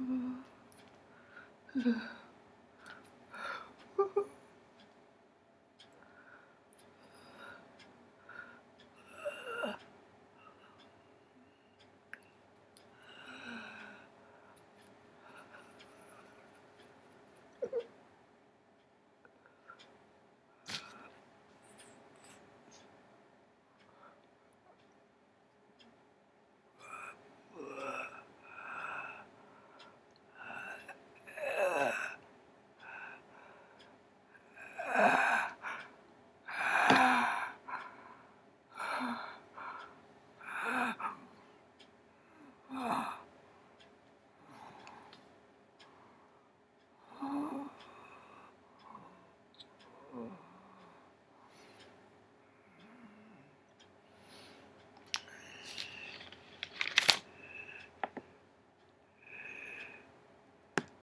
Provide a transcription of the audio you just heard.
嗯。